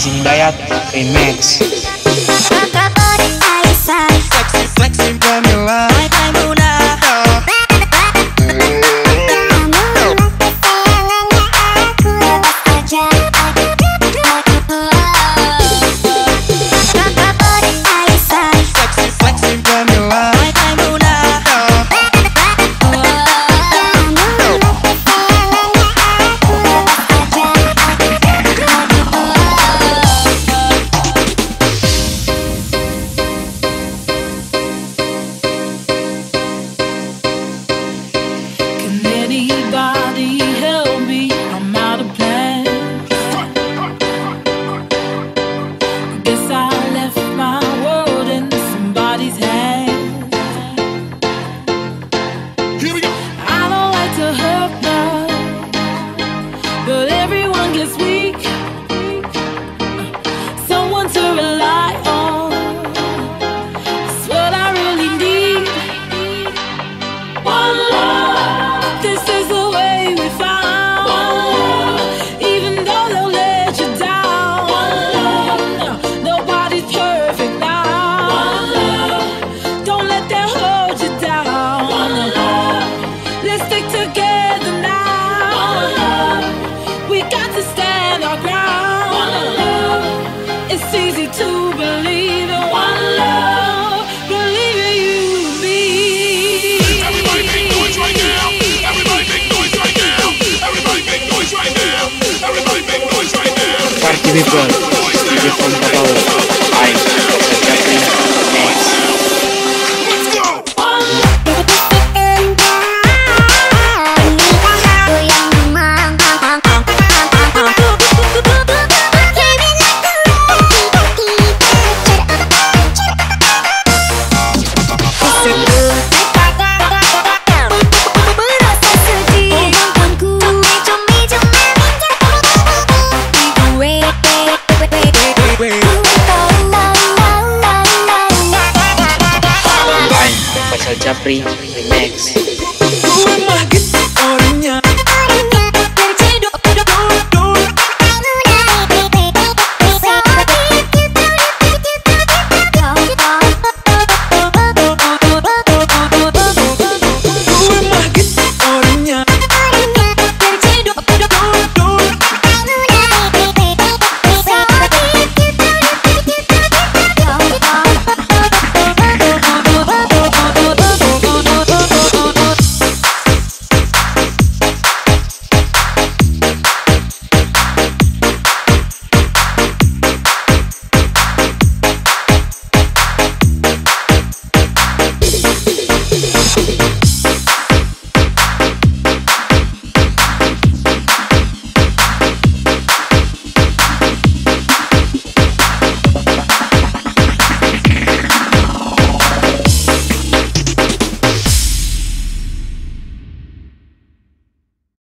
Amazing Diet Remix. One love, it's easy to believe in one love. Me. Everybody make noise right now. Everybody make noise right now. Everybody make noise right now. Everybody make noise right now. You the power. free.